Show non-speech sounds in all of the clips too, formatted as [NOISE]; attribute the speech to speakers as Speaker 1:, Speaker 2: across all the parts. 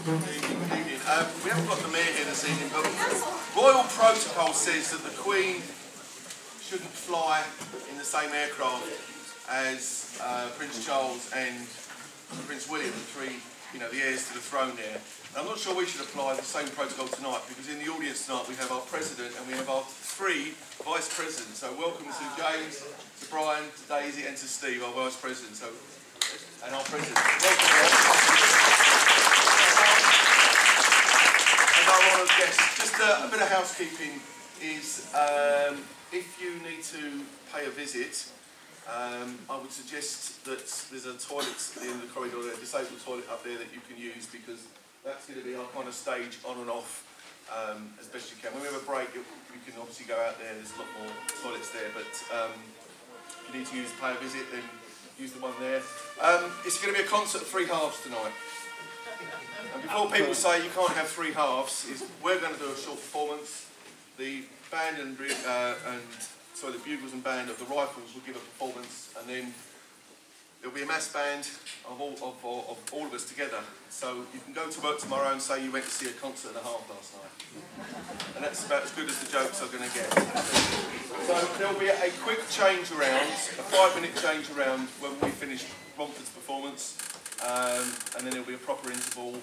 Speaker 1: evening. Um, we haven't got the mayor here this evening, but royal protocol says that the Queen shouldn't fly in the same aircraft as uh, Prince Charles and Prince William, the three, you know, the heirs to the throne there. I'm not sure we should apply the same protocol tonight because in the audience tonight we have our president and we have our three vice presidents. So welcome to James, to Brian, to Daisy and to Steve, our vice president. So and our president. Welcome, our honoured guests. Just a, a, bit of housekeeping is um, if you need to pay a visit, um, I would suggest that there's a toilet at the end of the corridor, a disabled toilet up there that you can use because that's going to be our kind of stage on and off um, as best you can. When we have a break, you, you, can obviously go out there, there's a lot more toilets there, but um, if you need to use pay a visit, then use the one there. Um, it's going to be a concert of three halves tonight. And before people say you can't have three halves, is we're going to do a short performance. The band and, uh, and sorry, the bugles and band of the Rifles will give a performance, and then There'll be a mass band of all of, of, of, all of us together. So you can go to work tomorrow and say you went to see a concert and a half last night. And that's about as good as the jokes are going to get. So there'll be a quick change around, a five minute change around when we finish Romford's performance. Um, and then there'll be a proper interval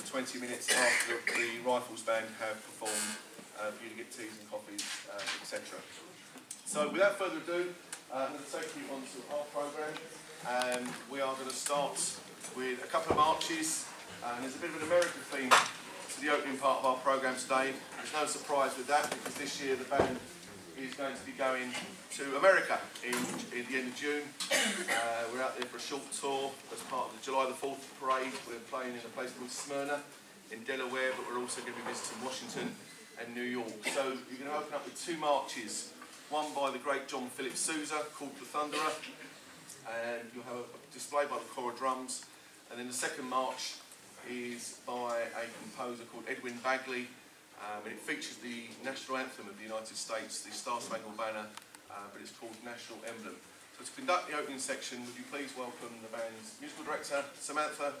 Speaker 1: for 20 minutes after the Rifles band have performed uh, for you to get teas and coffees, uh, etc. So without further ado, uh, I'm going to take you on to our programme. and we are going to start with a couple of marches, and there's a bit of an American theme to the opening part of our programme today. There's no surprise with that because this year the band is going to be going to America in, in the end of June. Uh, we're out there for a short tour as part of the July the 4th parade. We're playing in a place called Smyrna in Delaware, but we're also going to be visiting Washington and New York. So you're going to open up with two marches, one by the great John Philip Sousa called The Thunderer, and you'll have a display by the of Drums. And then the second march is by a composer called Edwin Bagley, um, and it features the national anthem of the United States, the Star Spangled Banner, uh, but it's called National Emblem. So to conduct the opening section, would you please welcome the band's musical director, Samantha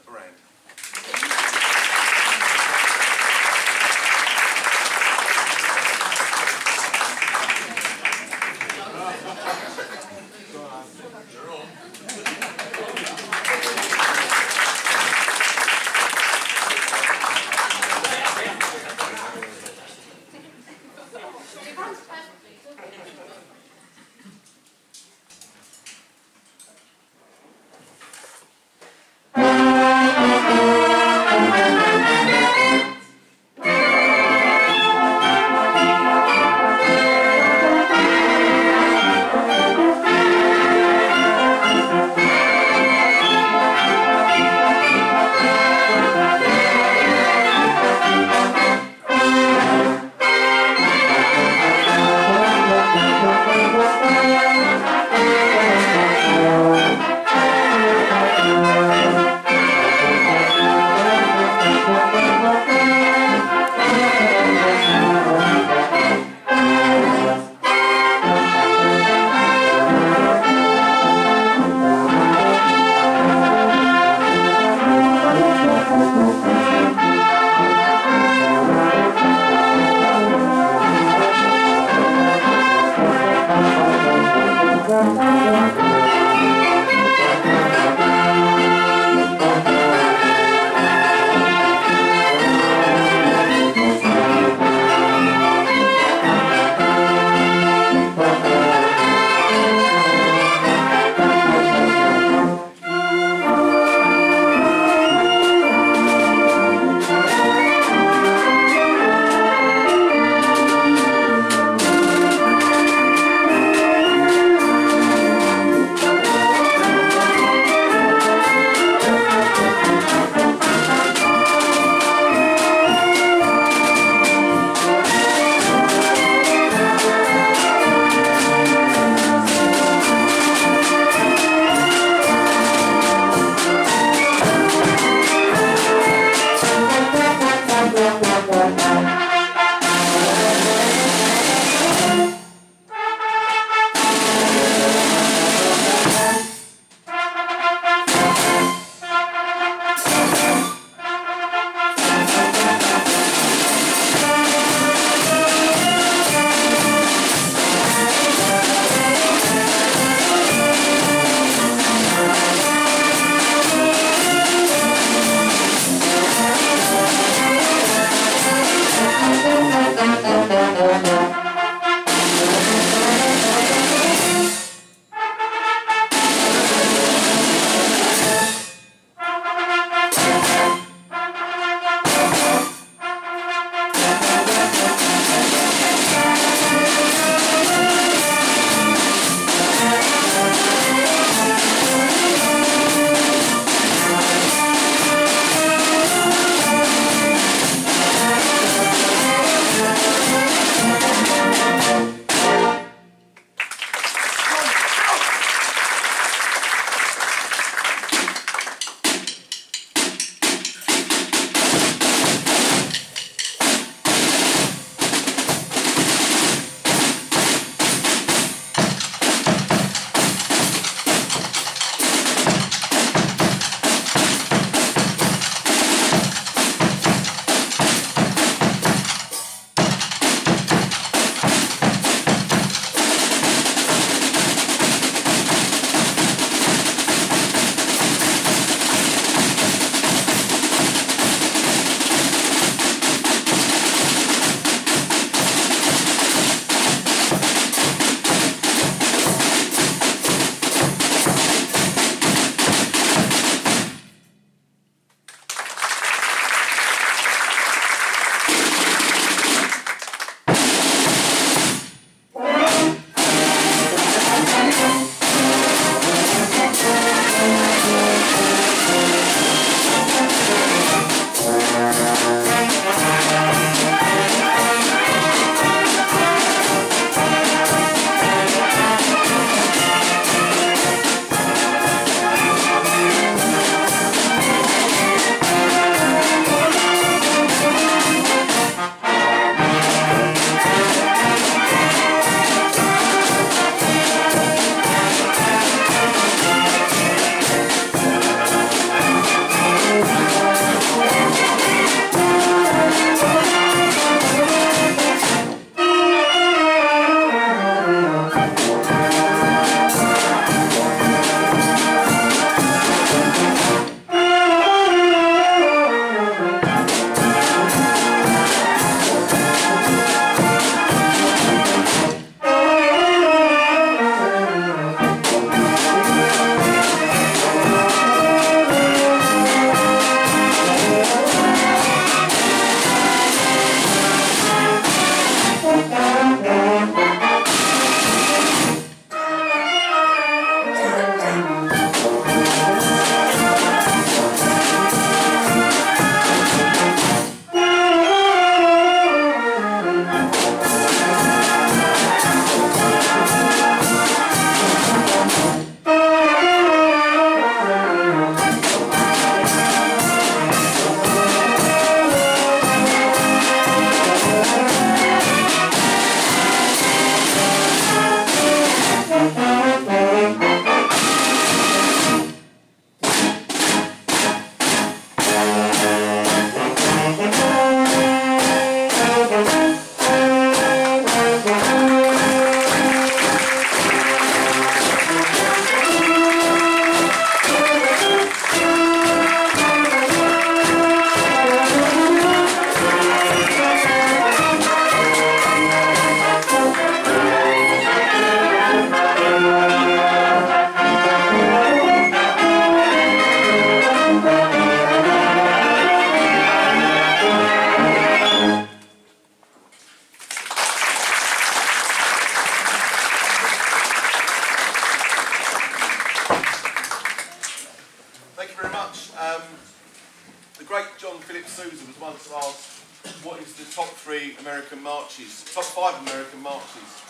Speaker 1: Barand. John Philip Sousa was once asked, what is the top three American marches, top five American marches?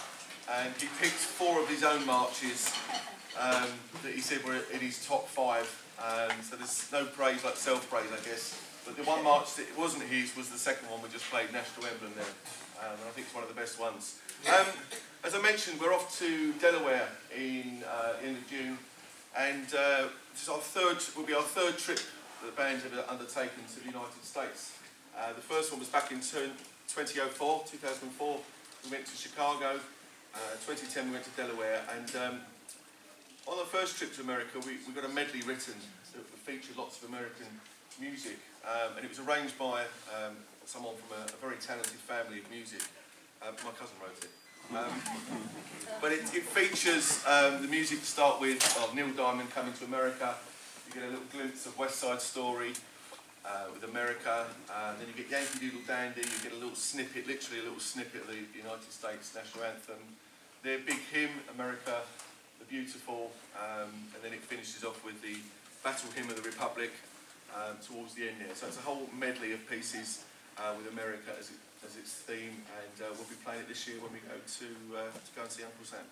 Speaker 1: And he picked four of his own marches um, that he said were in his top five. Um, so there's no praise like self-praise, I guess. But the one march that wasn't his was the second one we just played, National Emblem there. Um, and I think it's one of the best ones. Um, as I mentioned, we're off to Delaware in uh, of June. And uh, this is our third, will be our third trip the band had undertaken to the United States. Uh, the first one was back in 2004, 2004. We went to Chicago. Uh, 2010 we went to Delaware. And um, on our first trip to America, we, we got a medley written that featured lots of American music. Um, and it was arranged by um, someone from a, a, very talented family of music. Uh, my cousin wrote it. Um, [LAUGHS] but it, it features um, the music to start with of Neil Diamond coming to America. You get a little glimpse of West Side Story uh, with America. Uh, then you get Yankee Doodle Dandy. You get a little snippet, literally a little snippet of the United States national anthem. Their big hymn, America the Beautiful. Um, and then it finishes off with the Battle Hymn of the Republic um, towards the end there. So it's a whole medley of pieces uh, with America as, it, as its theme, and uh, we'll be playing it this year when we go to, uh, to go and see Uncle Sam.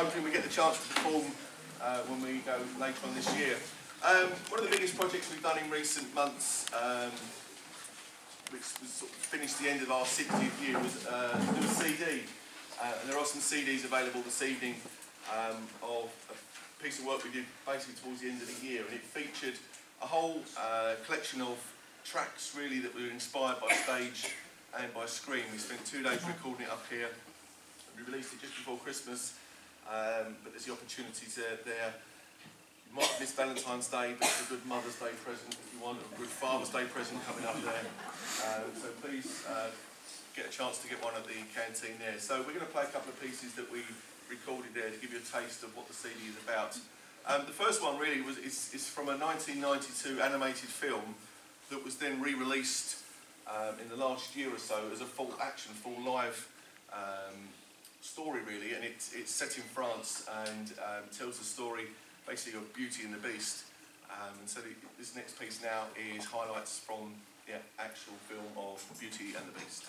Speaker 1: Hoping we get the chance to perform uh, when we go later on this year. Um, one of the biggest projects we've done in recent months, um, which was sort of finished the end of our 60th year, was uh, do a CD. Uh, and there are some CDs available this evening um, of a piece of work we did basically towards the end of the year, and it featured a whole uh, collection of tracks really that were inspired by stage and by screen. We spent two days recording it up here. We released it just before Christmas, um, but there's the opportunities there. there. You might missed Valentine's Day, but it's a good Mother's Day present if you want, a good Father's Day present coming up there. Um, so please uh, get a chance to get one at the canteen there. So we're going to play a couple of pieces that we recorded there to give you a taste of what the CD is about. Um, the first one really was is, is from a 1992 animated film that was then re-released um, in the last year or so as a full action, full live um, story really, and it's, it's set in France and um, tells the story basically of Beauty and the Beast. Um, and so the, this next piece now is highlights from the actual film of Beauty and the Beast.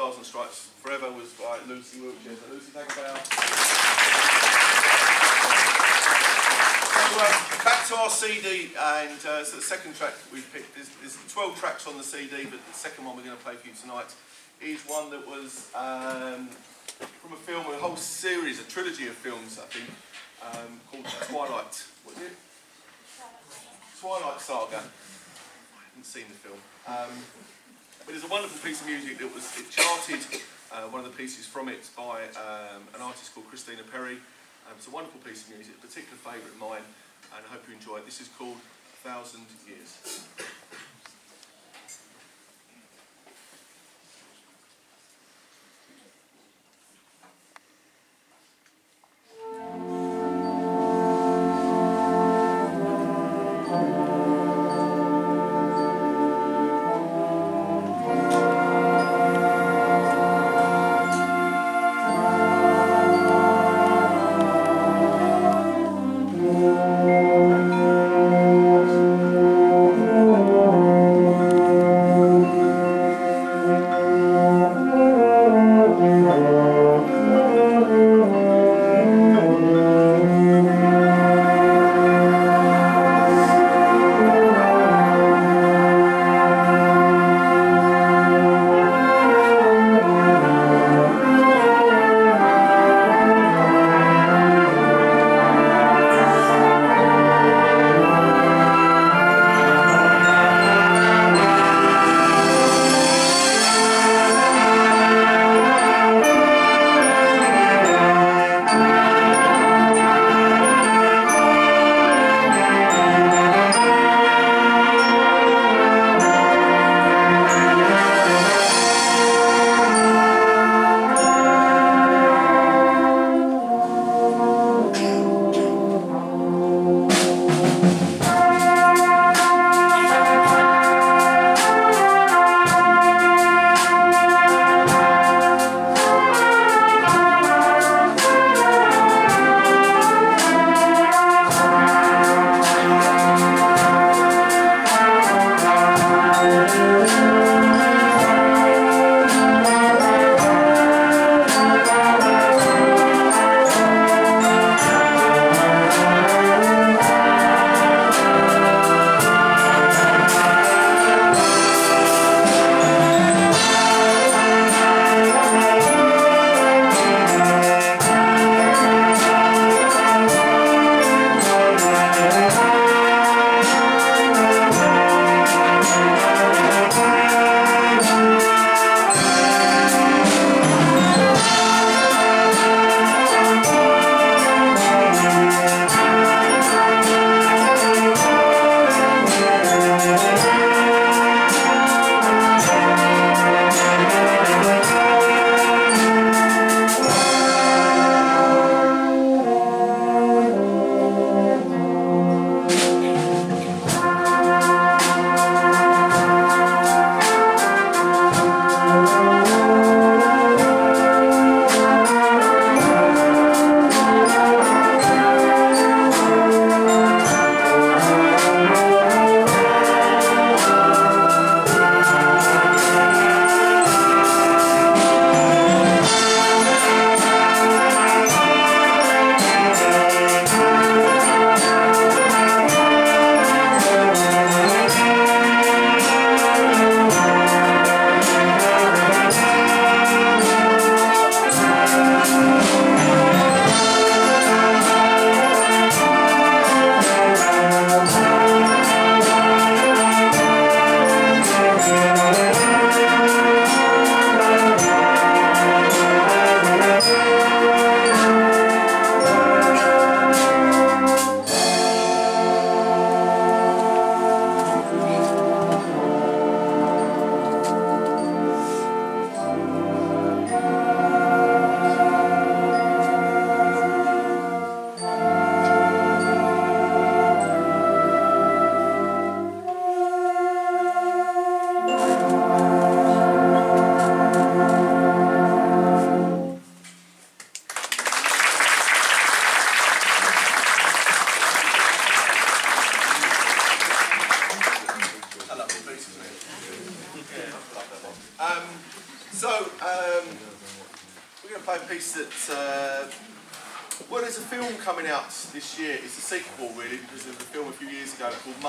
Speaker 1: Stars and Stripes Forever was by Lucy Wiltshire. So Lucy, take a bow. Back to our CD, and uh, so the second track we've picked, there's, there's 12 tracks on the CD, but the second one we're going to play for you tonight is one that was um, from a film, a whole series, a trilogy of films, I think, um, called Twilight. What is it? Twilight Saga. I haven't seen the film. Um, but it's a wonderful piece of music that was it charted. Uh, one of the pieces from it by um, an artist called Christina Perri. Um, it's a wonderful piece of music, a particular favourite of mine, and I hope you enjoy it. This is called Thousand Years.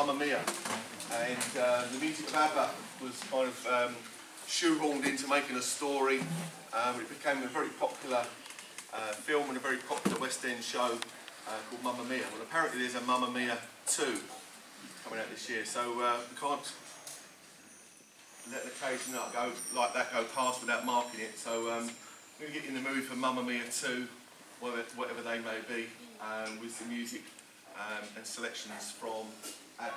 Speaker 1: Mamma Mia. And uh, the music of ABBA was kind of um, shoehorned into making a story. Um, it became a very popular uh, film and a very popular West End show uh, called Mamma Mia. Well, apparently there's a Mamma Mia 2 coming out this year, so uh, we can't let an occasion not go, like that go past without marking it. So um, we're going to get in the mood for Mamma Mia 2, whatever, whatever they may be, um, with the music um, and selections from はい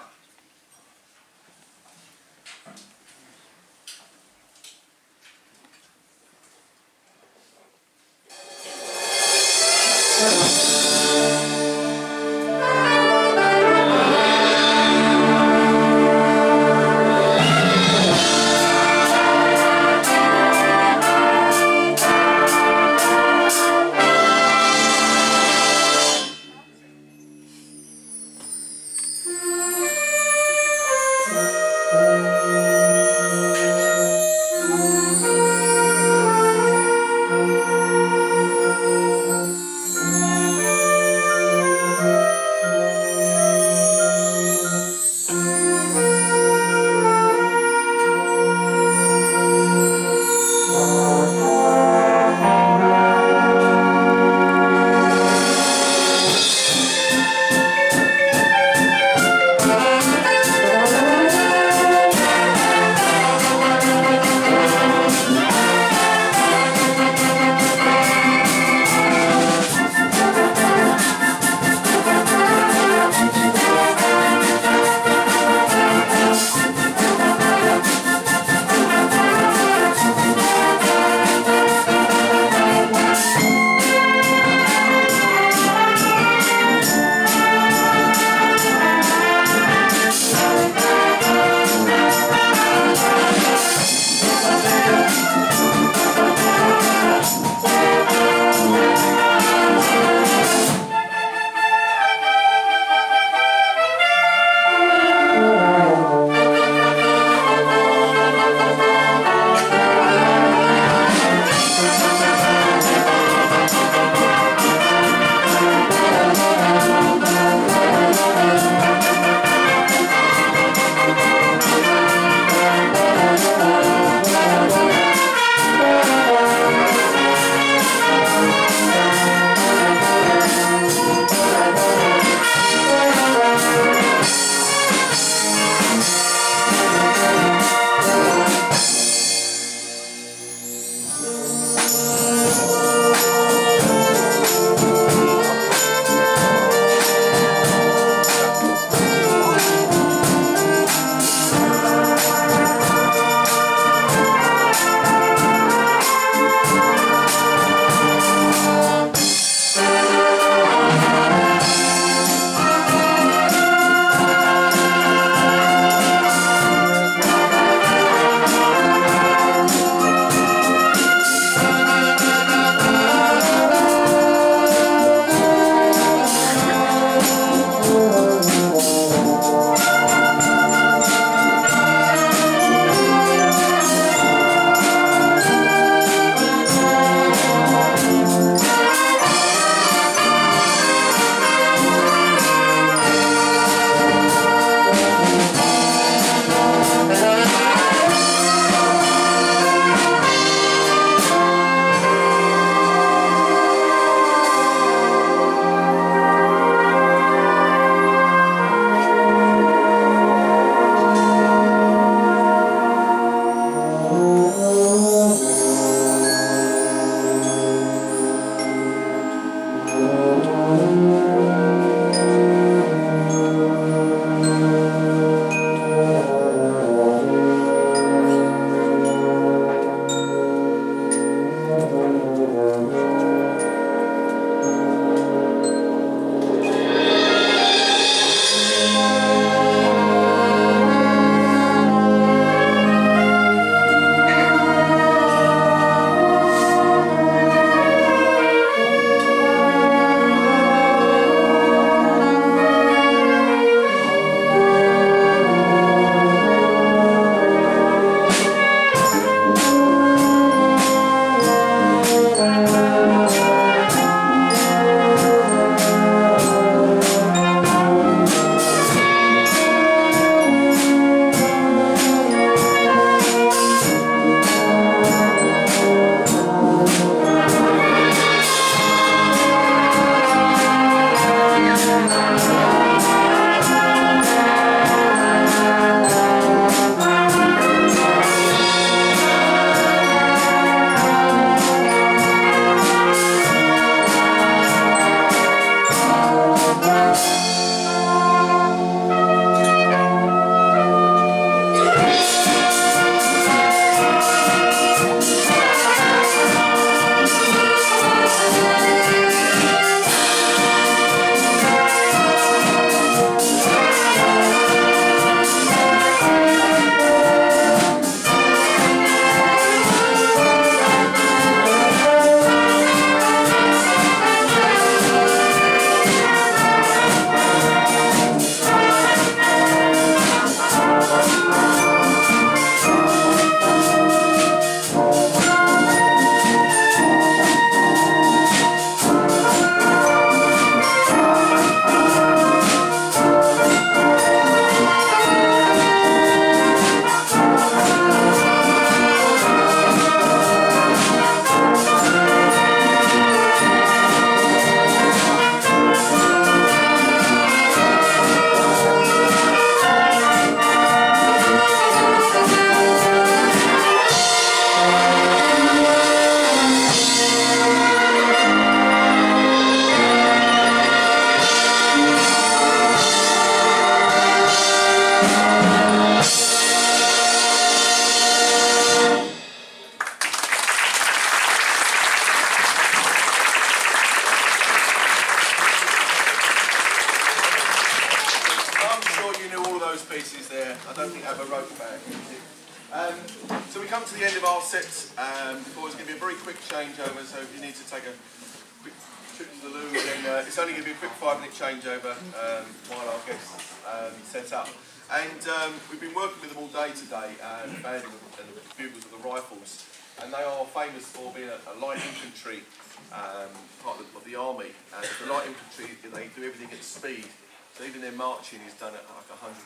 Speaker 1: changeover um, while our guests um, set up. And um, we've been working with them all day today, uh, the band and the, bugles of the Rifles, and they are famous for being a, a light infantry um, part of the, of the army. And the light infantry, they do everything at speed. So even their marching is done at like 140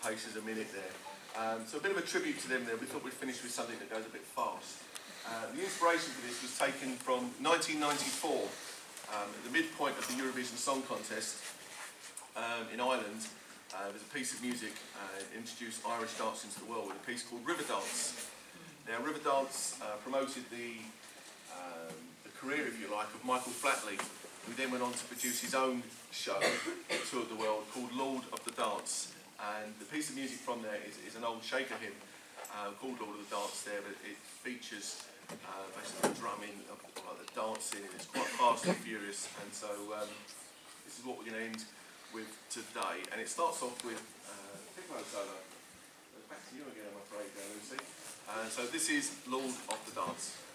Speaker 1: paces a minute there. Um, so a bit of a tribute to them there. We thought we'd finish with something that goes a bit fast. Uh, the inspiration for this was taken from 1994, um, at the midpoint of the Eurovision Song Contest um, in Ireland. Uh, there's a piece of music uh, introduced Irish dance into the world with a piece called Riverdance. Now, Riverdance uh, promoted the, um, the career, if you like, of Michael Flatley, who then went on to produce his own show, [COUGHS] toured the world, called Lord of the Dance. And the piece of music from there is, is an old shaker hymn uh, called Lord of the Dance there, but it features uh, basically the drumming, of, like the dancing, and it's quite fast and furious. And so um, this is what we're going to end with today. And it starts off with uh, piccolo solo. Back to you again, I'm afraid, uh, Lucy. And so this is Lord of the Dance.